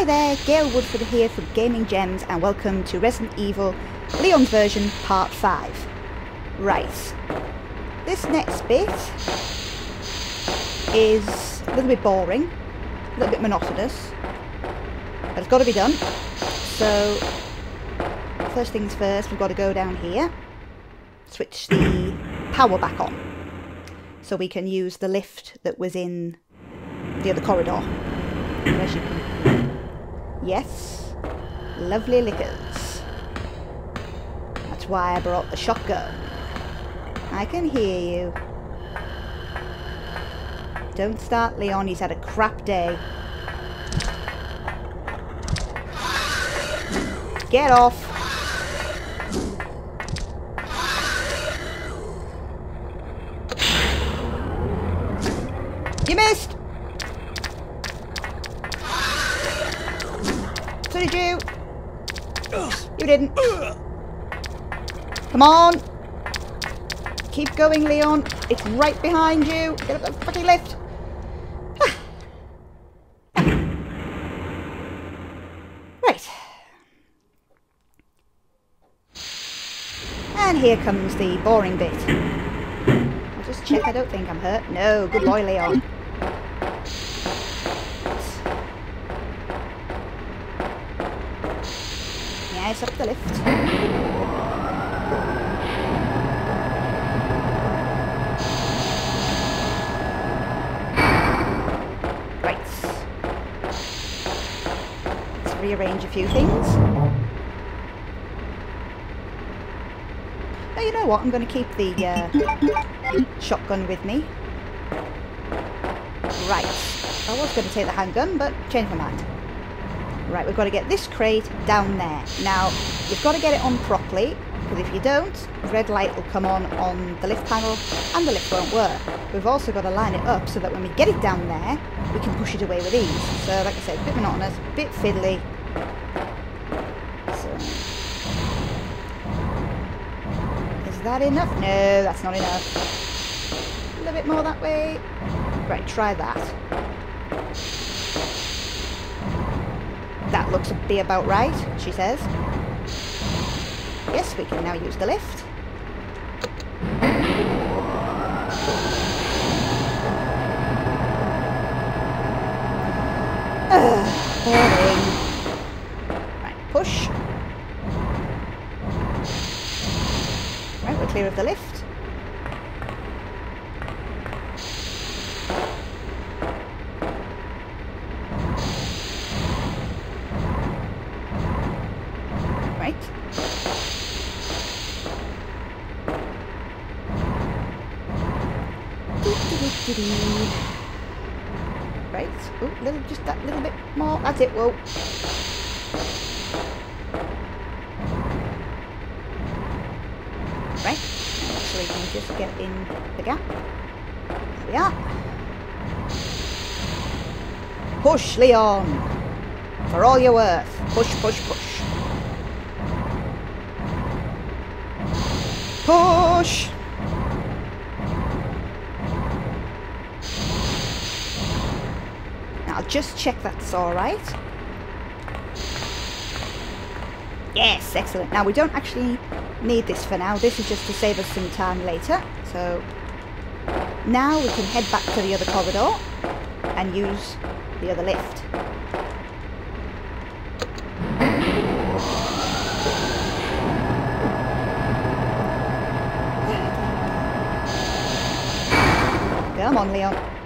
Hi there, Gail Woodford here from Gaming Gems and welcome to Resident Evil Leon's version part 5. Right, this next bit is a little bit boring, a little bit monotonous, but it's got to be done. So, first things first, we've got to go down here, switch the power back on, so we can use the lift that was in the other corridor. Yes, lovely lickers. That's why I brought the shotgun. I can hear you. Don't start, Leon. He's had a crap day. Get off. You missed. So did you. Come on. Keep going, Leon. It's right behind you. Get up the fucking lift. right. And here comes the boring bit. I'll just check. I don't think I'm hurt. No, good boy, Leon. Up the lift. Right. Let's rearrange a few things. Oh, you know what? I'm going to keep the uh, shotgun with me. Right. I was going to take the handgun, but changed my mind. Right, we've got to get this crate down there. Now, you've got to get it on properly, because if you don't, red light will come on on the lift panel, and the lift won't work. We've also got to line it up so that when we get it down there, we can push it away with ease. So, like I said, a bit monotonous, a bit fiddly. So, is that enough? No, that's not enough. A little bit more that way. Right, try that. That looks to be about right, she says. Yes, we can now use the lift. Ugh, boring. Right, push. Right, we're clear of the lift. Right. Doo-doo-doo-doo-doo. Right. Oh, little, just that little bit Whoa. Right. So we can just get in the gap. Are. Push, Leon. For all you're worth. Push, push, push. Push! Just check that's alright. Yes, excellent. Now we don't actually need this for now. This is just to save us some time later. So now we can head back to the other corridor and use the other lift. Come on, Leon.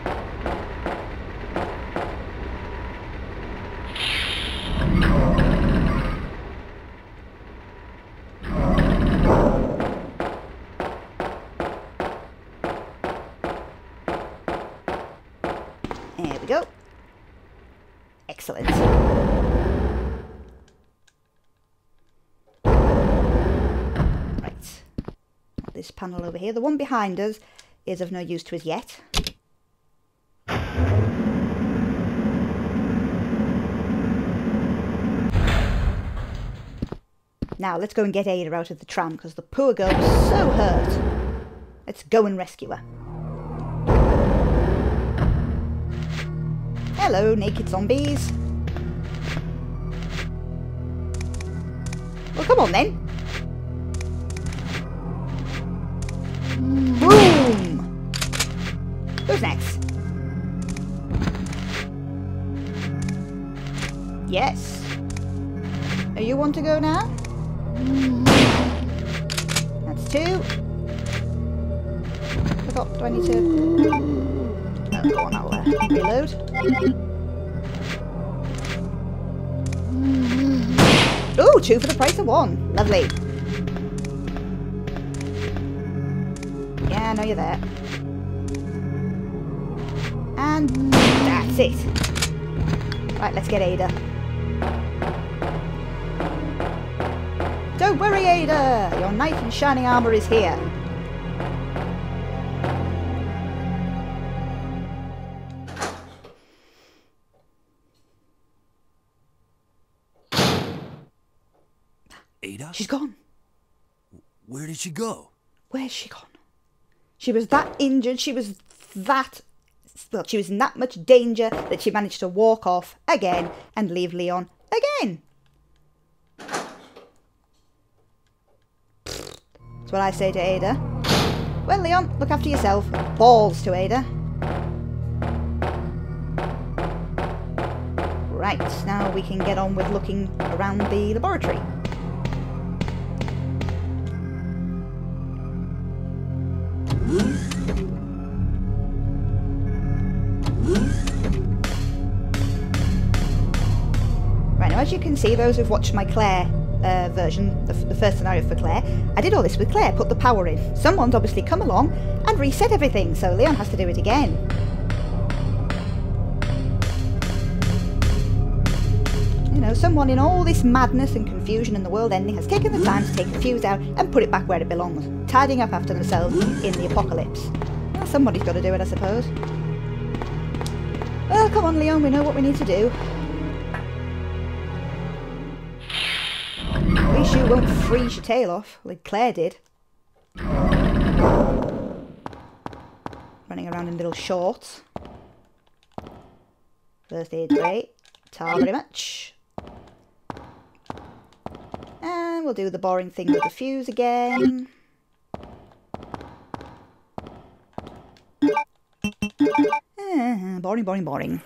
We go. Excellent. Right. This panel over here. The one behind us is of no use to us yet. Now, let's go and get Ada out of the tram, because the poor girl is so hurt. Let's go and rescue her. Hello, naked zombies. Well, come on then. Boom! Who's next? Yes. You want to go now? That's two. I forgot, do I need to... Oh, reload. Ooh, two for the price of one. Lovely. Yeah, I know you're there. And that's it. Right, let's get Ada. Don't worry, Ada! Your knight in shining armour is here. She's gone. Where did she go? Where's she gone? She was that injured, she was that well, she was in that much danger that she managed to walk off again and leave Leon again. That's what I say to Ada. Well, Leon, look after yourself. Balls to Ada. Right, now we can get on with looking around the laboratory. See, those who've watched my Claire uh, version, the, the first scenario for Claire, I did all this with Claire, put the power in. Someone's obviously come along and reset everything, so Leon has to do it again. You know, someone in all this madness and confusion and the world ending has taken the time to take the fuse out and put it back where it belongs, tidying up after themselves in the apocalypse. Somebody's got to do it, I suppose. Well, come on, Leon, we know what we need to do. You won't freeze your tail off, like Claire did. Running around in little shorts. First aid's great. Tar very much. And we'll do the boring thing with the fuse again. Ah, boring, boring, boring.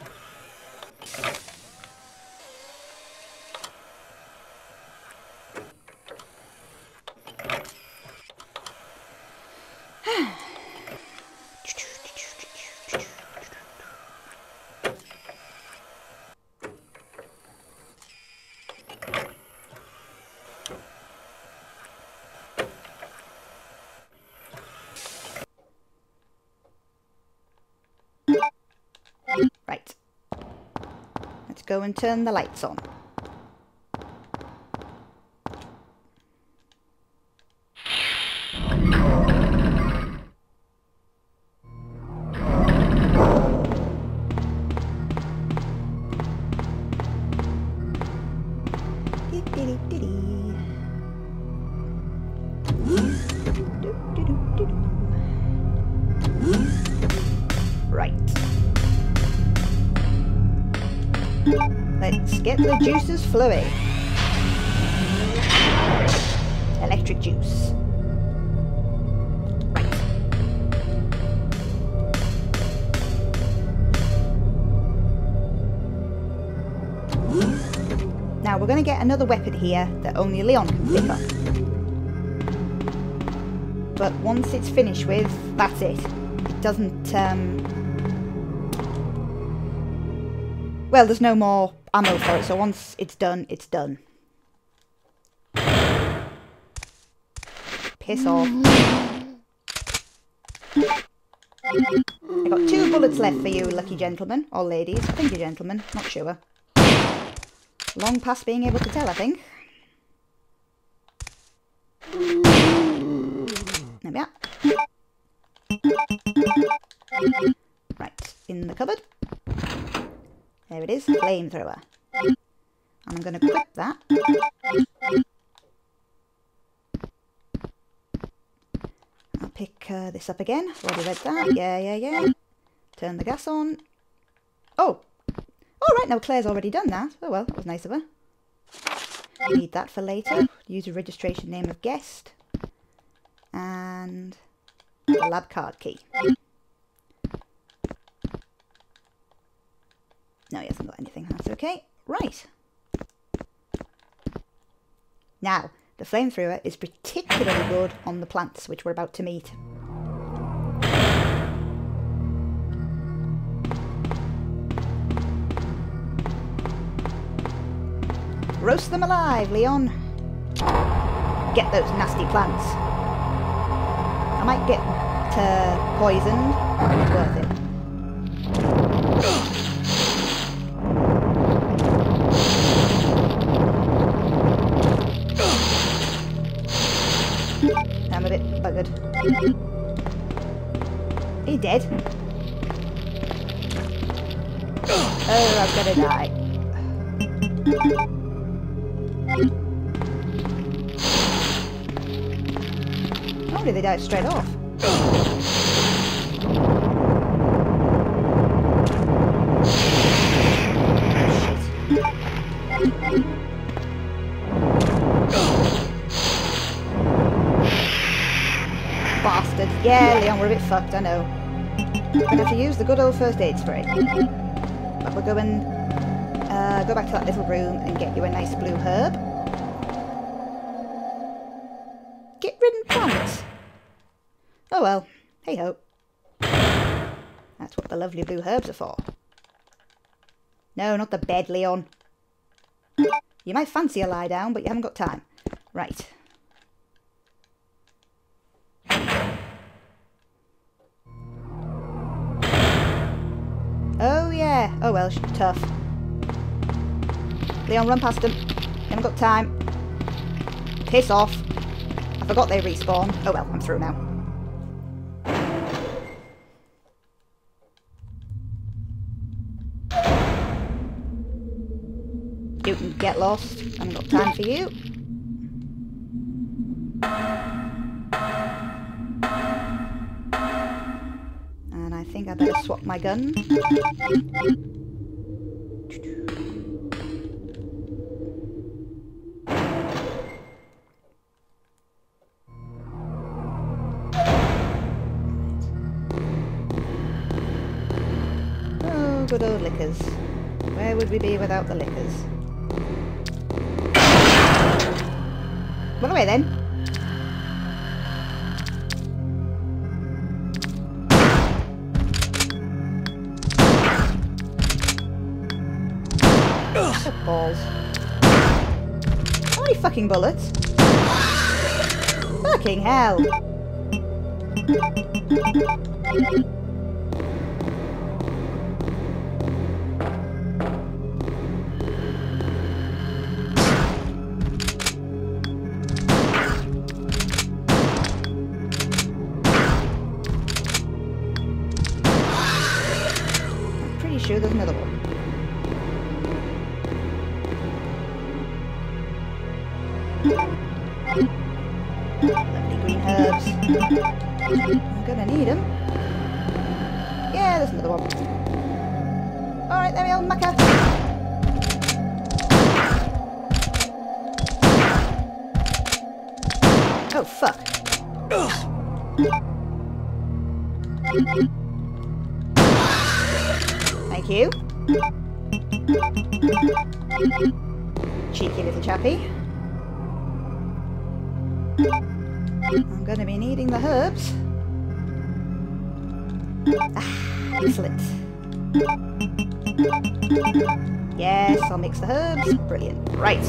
Right. Let's go and turn the lights on. Right. Let's get the juices flowing. Electric juice. Right. Now we're going to get another weapon here that only Leon can pick up. But once it's finished with, that's it. It doesn't, um... Well, there's no more ammo for it, so once it's done, it's done. Piss off. I got two bullets left for you, lucky gentlemen. Or ladies. I think you're gentlemen. Not sure. Long past being able to tell, I think. There we are. Right, in the cupboard. There it is, flamethrower. And I'm going to equip that. I'll pick uh, this up again. I've Already read that. Yeah, yeah, yeah. Turn the gas on. Oh! All right, now Claire's already done that. Oh well, that was nice of her. Need that for later. User registration name of guest. And lab card key. No, he hasn't got anything. That's okay. Right. Now, the flamethrower is particularly good on the plants which we're about to meet. Roast them alive, Leon. Get those nasty plants. I might get uh, poisoned, but it's worth it. I'm a bit buggered. Are you dead? Oh, I'm gonna die. Normally they die straight off. Yeah, Leon, we're a bit fucked, I know. Have to use the good old first aid spray. But we'll go and uh, go back to that little room and get you a nice blue herb. Get ridden plants. Oh well, hey ho. That's what the lovely blue herbs are for. No, not the bed, Leon. You might fancy a lie down, but you haven't got time. Right. Oh yeah. Oh well, sh- tough. Leon, run past them. Haven't got time. Piss off. I forgot they respawn. Oh well, I'm through now. You can get lost. I haven't got time for you. Think I better swap my gun. Oh, good old lickers. Where would we be without the lickers? Run away then. Balls. Fucking bullets? Fucking hell. I'm going to be needing the herbs. Ah, excellent. Yes, I'll mix the herbs. Brilliant. Right.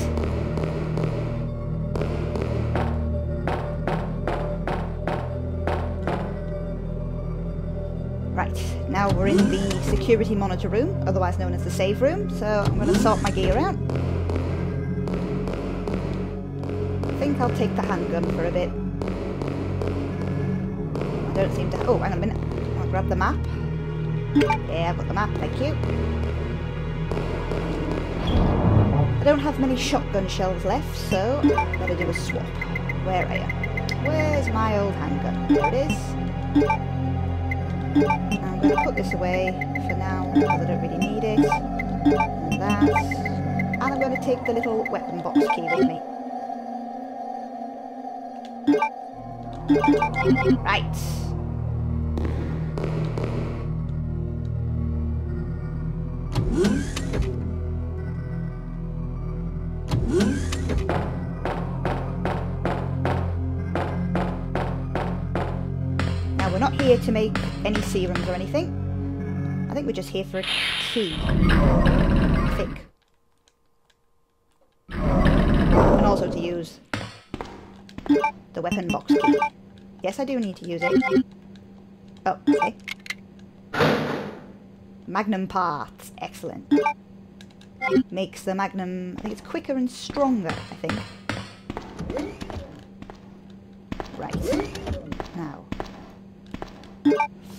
Right, now we're in the security monitor room, otherwise known as the save room, so I'm going to sort my gear out. I think I'll take the handgun for a bit. I don't seem to... Oh, hang on a minute. I'll grab the map. Yeah, I've got the map, thank you. I don't have many shotgun shells left, so going to do a swap. Where are you? Where's my old handgun? There it is. I'm going to put this away for now because I don't really need it. And that. and I'm going to take the little weapon box key with me. Right. Here to make any serums or anything. I think we're just here for a key. I think. And also to use the weapon box key. Yes, I do need to use it. Oh, okay. Magnum parts. Excellent. Makes the Magnum, I think it's quicker and stronger, I think. Right.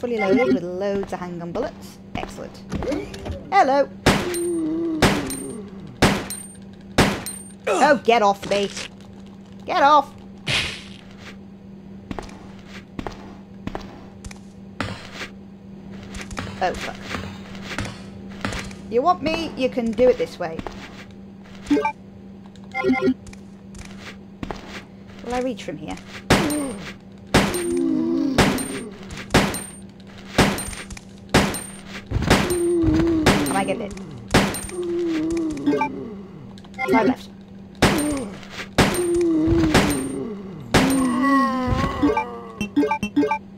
Fully loaded with loads of handgun bullets. Excellent. Hello! Oh, get off me! Get off! Oh, fuck. You want me? You can do it this way. Will I reach from here? Get it? Five left.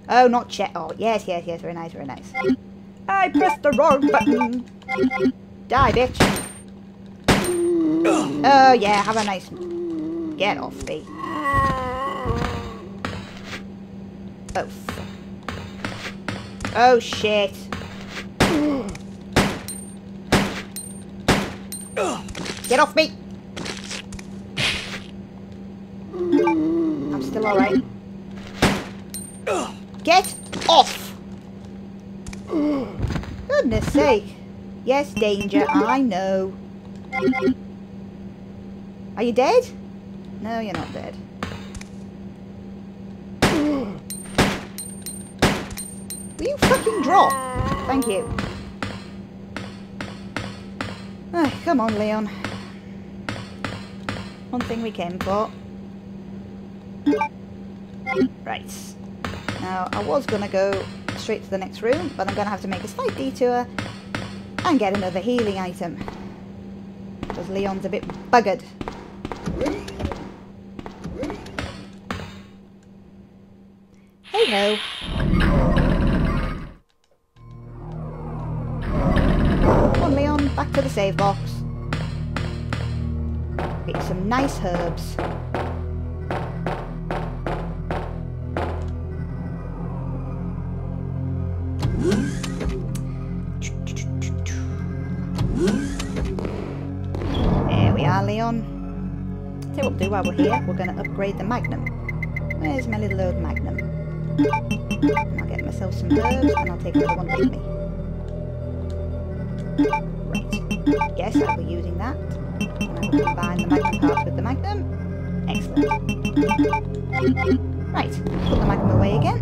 Oh, not check. Oh, yes, yes, yes. Very nice, very nice. I pressed the wrong button. Die, bitch. Oh, yeah, have a nice... Get off me. Oh, fuck. Oh, shit. Get off me! I'm still alright. Get off! Goodness sake. Yes, danger, I know. Are you dead? No, you're not dead. Will you fucking drop? Thank you. Ah, come on, Leon. One thing we came for. Right. Now, I was going to go straight to the next room, but I'm going to have to make a slight detour and get another healing item. Because Leon's a bit buggered. Hey ho. Come on, Leon, back to the save box. Get some nice herbs. There we are, Leon. You what we'll do while we're here, we're going to upgrade the Magnum. Where's my little old Magnum? And I'll get myself some herbs and I'll take another one with me. Right. Yes, I'll be using that. And I will combine the Magnum parts with the Magnum. Excellent. Right, put the Magnum away again.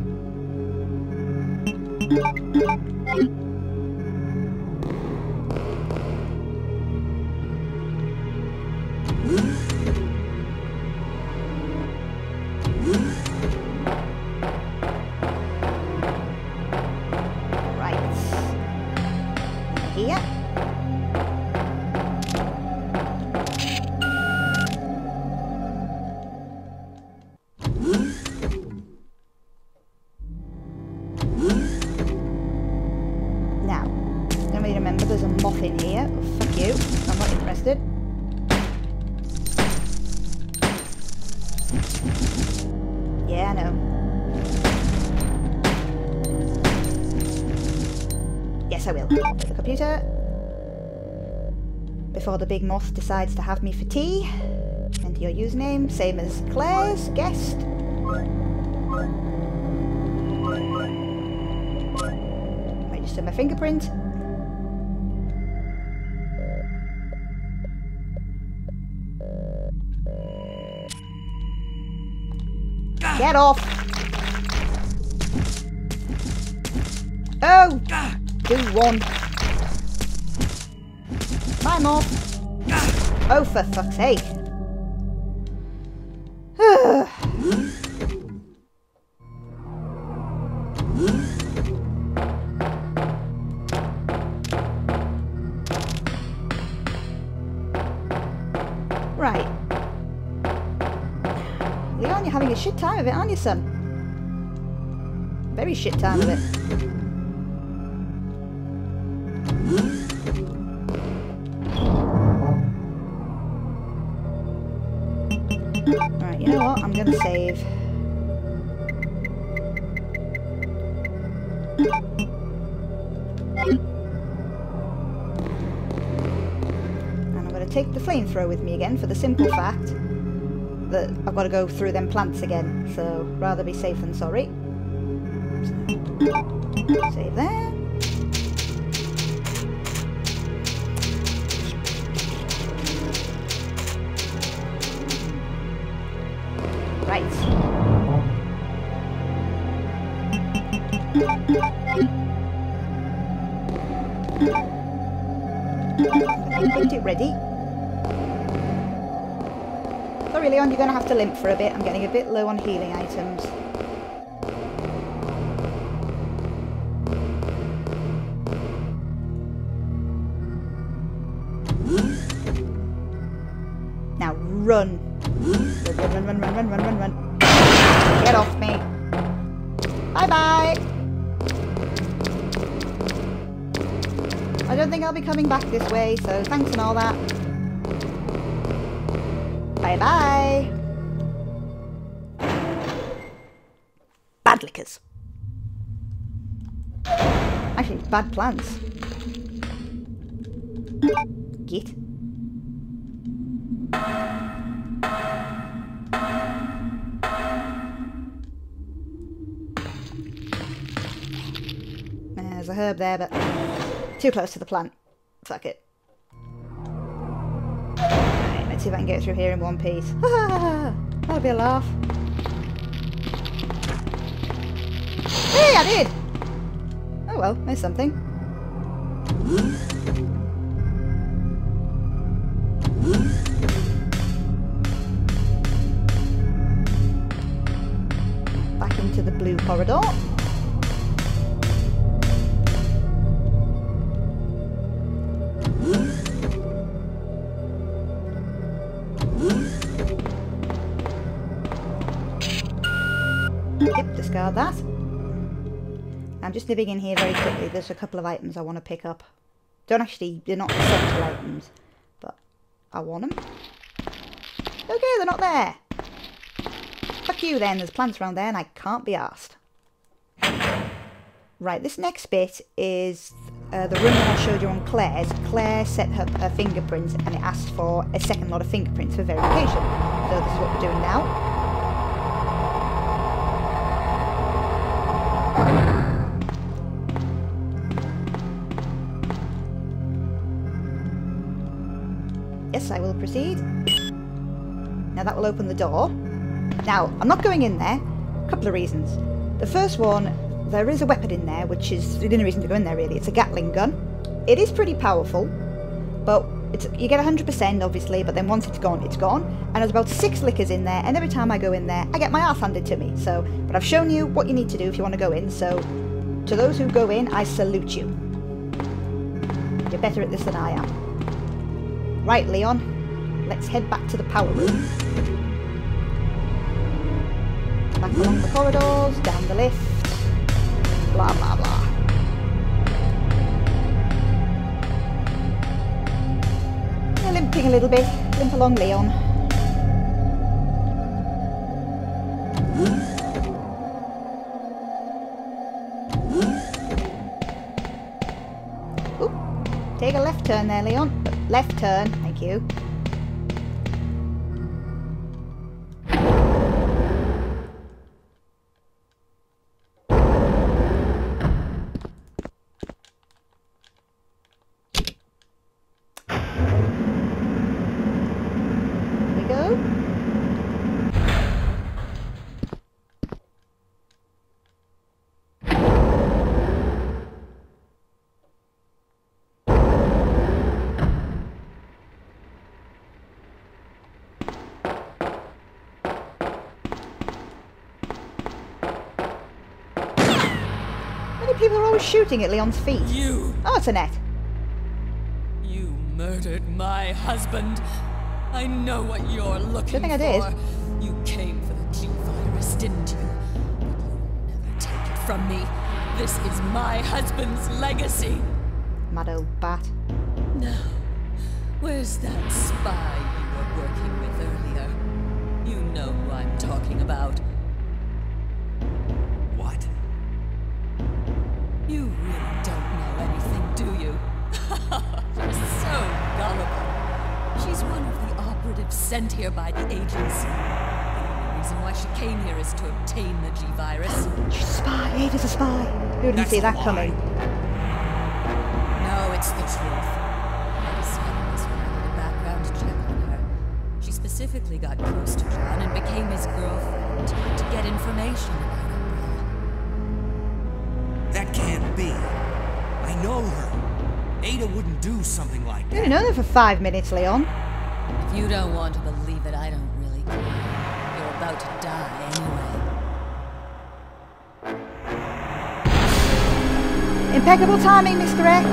Big moth decides to have me for tea. Enter your username, same as Claire's guest. Register my fingerprint. Get off! Oh! Do one. Bye, Moth. Oh, for fuck's sake. right. Leon, you're having a shit time of it, aren't you, son? Very shit time of it. And I'm gonna take the flamethrower with me again for the simple fact that I've got to go through them plants again. So rather be safe than sorry. Save there. For a bit. I'm getting a bit low on healing items. Now run. Run, run, run, run, run, run, run, run. Get off me. Bye bye. I don't think I'll be coming back this way, so thanks and all that. Bye bye Bad lickers. Actually, bad plants. Git. There's a herb there, but too close to the plant. Fuck it. Right, let's see if I can get through here in one piece. That'll be a laugh. Hey, I did! Oh well, there's something. Back into the blue corridor. Yep, discard that. I'm just nibbing in here very quickly. There's a couple of items I want to pick up. Don't actually, they're not essential items, but I want them. Okay, they're not there. Fuck you then, there's plants around there and I can't be asked. Right, this next bit is uh, the room that I showed you on Claire's. Claire set her, her fingerprints and it asked for a second lot of fingerprints for verification. So this is what we're doing now. I will proceed. Now that will open the door. Now, I'm not going in there. A couple of reasons. The first one, there is a weapon in there, which is the only reason to go in there really. It's a Gatling gun. It is pretty powerful, but it's, you get 100% obviously, but then once it's gone, it's gone. And there's about six lickers in there, and every time I go in there, I get my ass handed to me. So, but I've shown you what you need to do if you want to go in, so to those who go in, I salute you. You're better at this than I am. Right, Leon, let's head back to the power room. Back along the corridors, down the lift, blah blah blah. Limping a little bit. Limp along, Leon. Oop. Take a left turn there, Leon. Left turn, thank you. Always shooting at Leon's feet? You, Oh, it's Annette. you murdered my husband. I know what you're looking think I did. for. You came for the G virus, didn't you? But you'll never take it from me. This is my husband's legacy. Mad old bat. Now, where's that spy you were working with earlier? You know who I'm talking about. She's one of the operatives sent here by the agency. The only reason why she came here is to obtain the G virus. She's a spy. Ada's a spy. Who didn't That's see that lie. coming? No, it's the truth. I discovered this when I did a background check on her. She specifically got close to John and became his girlfriend to get information about Umbrella. That can't be. I know her. Ada wouldn't do something like that. You that. only known her for five minutes, Leon. If you don't want to believe it, I don't really care. You're about to die anyway. Impeccable timing, Mr. X.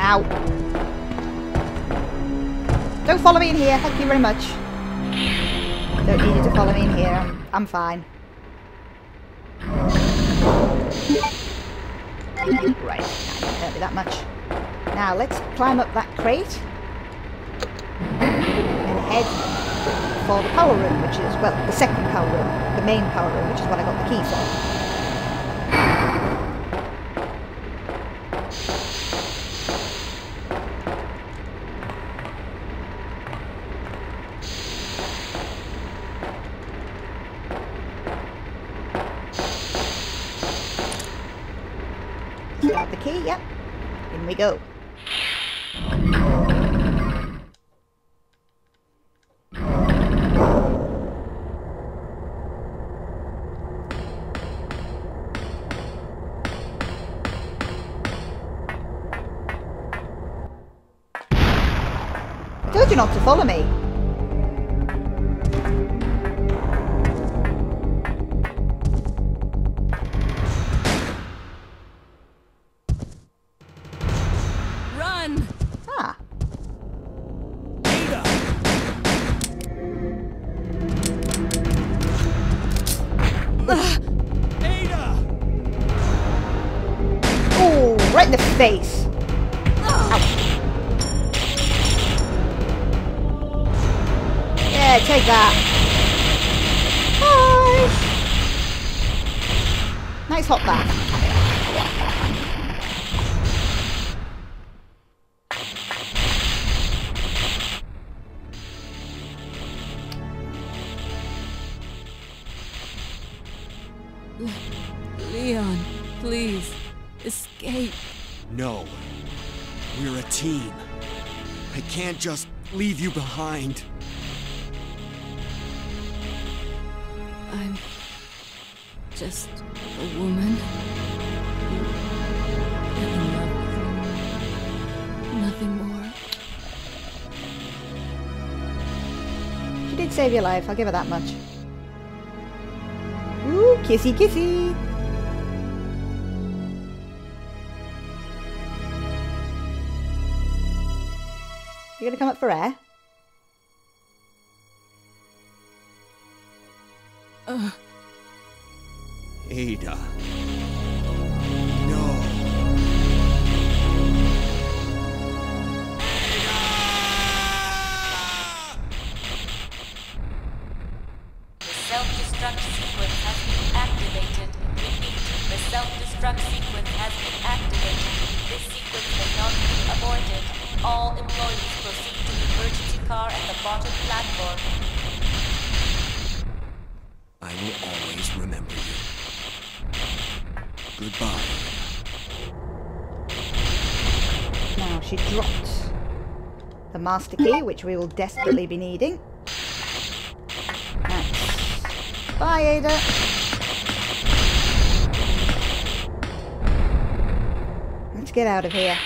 Ow. Don't follow me in here. Thank you very much. Don't need you to follow me in here. I'm, I'm fine. Right. Don't be that much. Now let's climb up that crate and head for the power room, which is, well, the second power room, the main power room, which is what I got the key for. Yep. In we go. Nice hot bath. Leon, please, escape. No. We're a team. I can't just leave you behind. I'm just a woman. Nothing more. She did save your life, I'll give her that much. Ooh, kissy kissy. You're gonna come up for air? master key, which we will desperately be needing. Bye, Ada. Let's get out of here.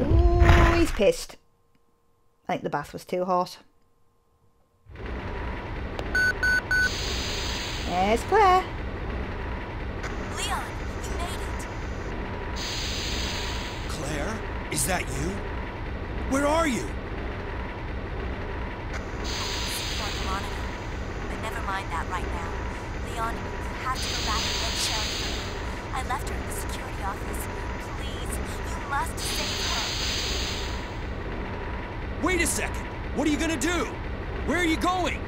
Ooh, he's pissed. I think the bath was too hot. There's Claire. Leon, you made it. Claire, is that you? Where are you? On the monitor. But never mind that right now. Leon, you have to go back and get Sherry. I left her in the security office. Please, you must save her. Wait a second. What are you gonna do? Where are you going?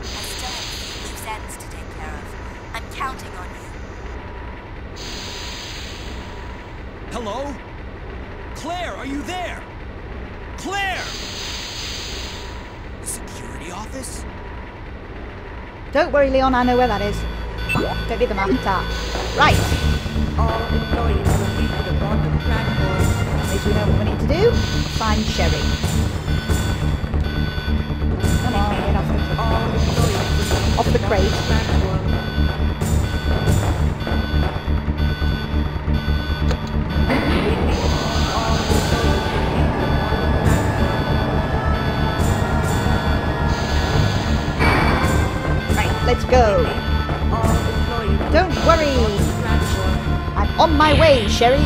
I still have a few loose ends to take care of. I'm counting on you. Hello? Claire, are you there? Claire! The security office? Don't worry, Leon, I know where that is. Don't be the man tap. Right, All employees will be to the bottom platform. at least we know what we need to do. Find Sherry. Come on, get off the, off the crate. Go. Don't worry. I'm on my way, Sherry.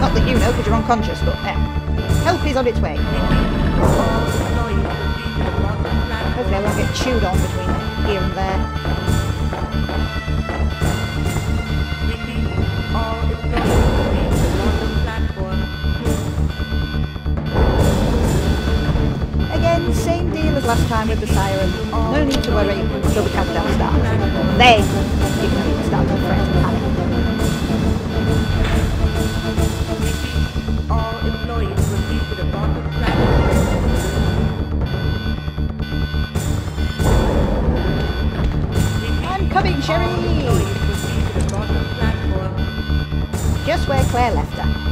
Not that you know, because you're unconscious, but eh, help is on its way. Hopefully I won't get chewed on between here and there. Last time with the siren. No need to worry until the countdown starts. Then you can start to fret and panic. All employees will be to the bottom platform. I'm coming, Sherry! Employees will be to the bottom platform. Just where Claire left her.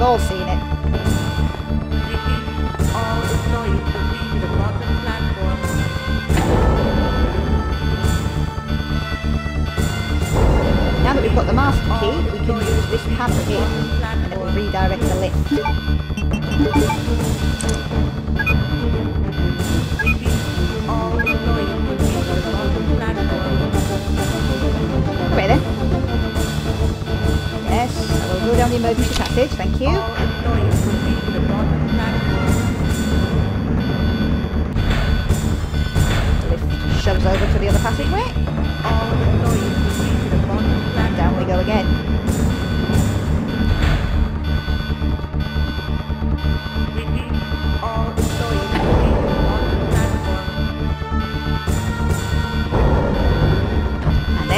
It for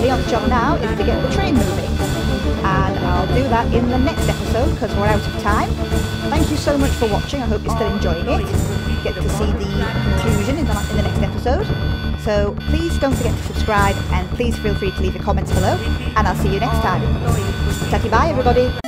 Leon's job now is to get the train moving. And I'll do that in the next episode because we're out of time. Thank you so much for watching. I hope you're still enjoying it. Get to see the conclusion in the, in the next episode. So please don't forget to subscribe and please feel free to leave your comments below. And I'll see you next time. Tatty bye everybody.